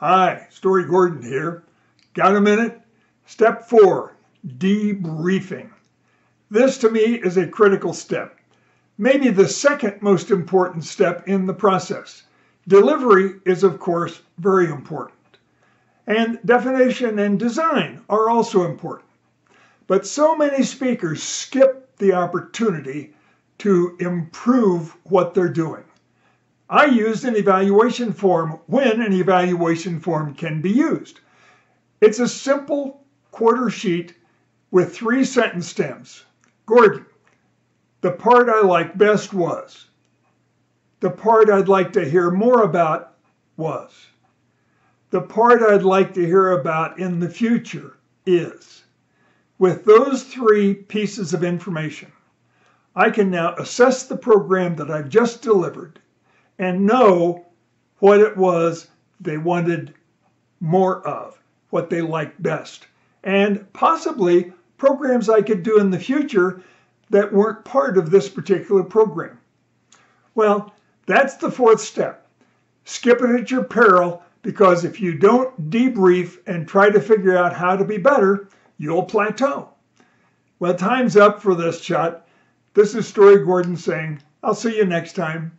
Hi, Story Gordon here. Got a minute? Step four, debriefing. This to me is a critical step, maybe the second most important step in the process. Delivery is, of course, very important. And definition and design are also important. But so many speakers skip the opportunity to improve what they're doing. I used an evaluation form when an evaluation form can be used. It's a simple quarter sheet with three sentence stems. Gordon, the part I liked best was. The part I'd like to hear more about was. The part I'd like to hear about in the future is. With those three pieces of information, I can now assess the program that I've just delivered and know what it was they wanted more of, what they liked best, and possibly programs I could do in the future that weren't part of this particular program. Well, that's the fourth step. Skip it at your peril because if you don't debrief and try to figure out how to be better, you'll plateau. Well, time's up for this chat. This is Story Gordon saying, I'll see you next time.